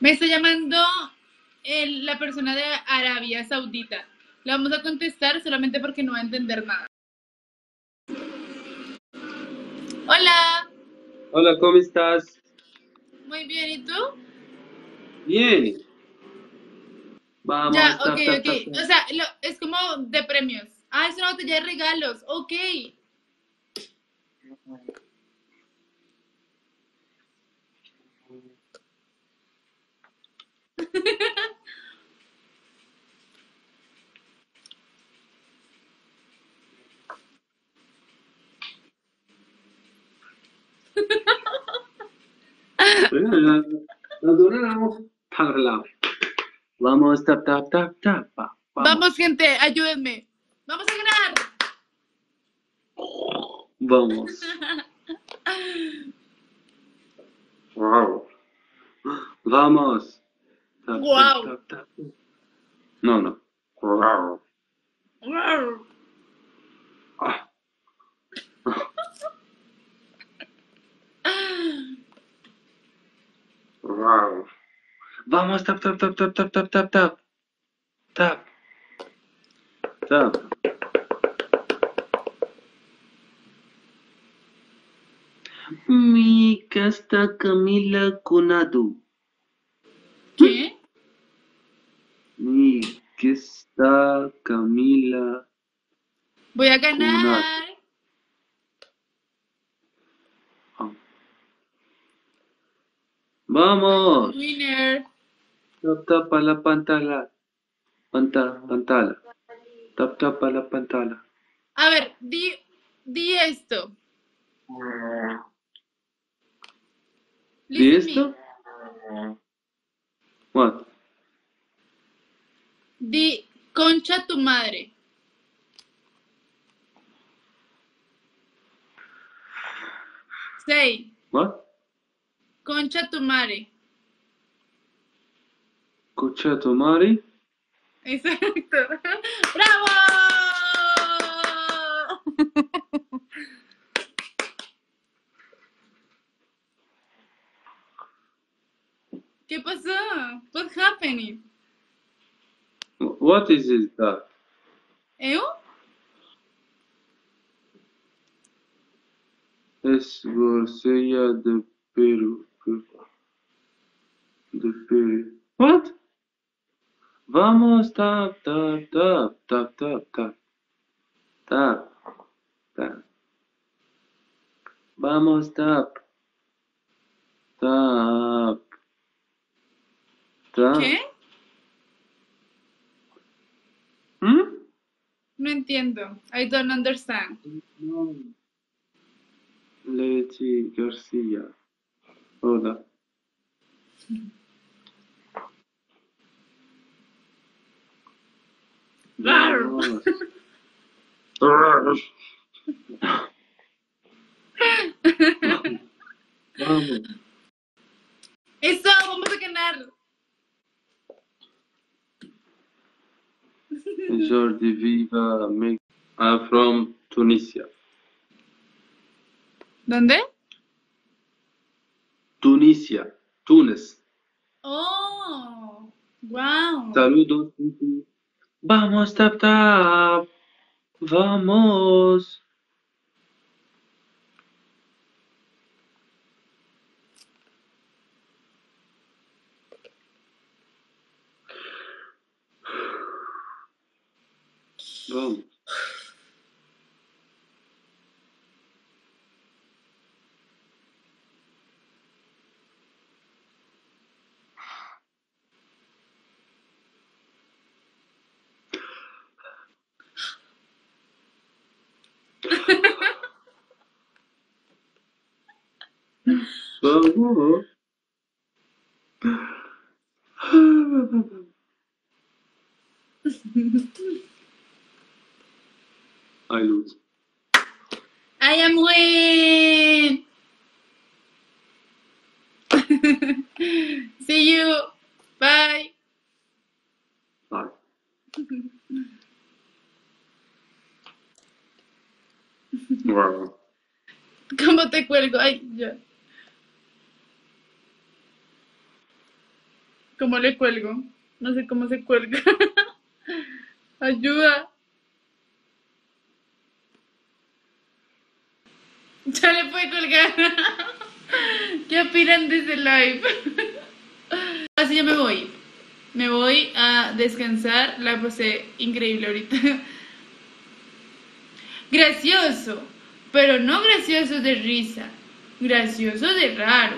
Me está llamando el- la persona de Arabia Saudita. Le vamos a contestar solamente porque no va a entender nada. Hola, Hola, ¿cómo estás? muy bien, ¿y tú? Bien. Vamos. ya, ok, tap, ok. O sea, lo- es como de premios. Ah, es una botella de regalos. Ok. Vamos, vamos. Vamos, tap, tap, tap, tap. va, Vamos, gente, ayúdenme. Vamos a ganar. Vamos. Wow. Vamos. Tap, Guau. tap, tap. No, no. Wow. Ah. Wow. Vamos, tap, tap, tap, tap, tap, tap, tap, tap. Tap. Tap. Mi casta Camila Conado. ¿Qué? Mi está Camila. Voy a ganar. Ah. Vamos. Winner. Tap tap a la pantalla. Panta, pantalla. Tap tap a la pantalla. A ver, di, di esto. ¿Y Listen esto? What? Di concha tu madre. Say, What? Concha. Cocha tu mari? Exacto. ¡Bravo! ¿Qué pasó? What's happening? What is it that? ¿Eu? Es de Perú. What? Vamos, tap, tap, tap, tap, tap, tap. Tap, tap. Vamos, tap. Tap. Tap. ¿Qué? ¿Mm? No entiendo. I don't understand. No. Leti García. Hola. Rar. Vamos. Vamos. ¡Eso! ¡Vamos a ganar! Jordi Viva. Me- I'm from Tunisia. ¿Dónde? Tunisia. Túnez. ¡Oh! ¡Wow! Saludos. Vamos, tap, tap. Vamos. Vamos. I lose. I am win! See you! Bye! Bye. Wow. ¿Cómo te cuelgo? Ay, ya. ¿Cómo le cuelgo? No sé cómo se cuelga. Ayuda. Ya le puede colgar. ¿Qué opinan de ese live? Así ya me voy. Me voy a descansar. La pasé increíble ahorita. Gracioso, pero no gracioso de risa. Gracioso de raro.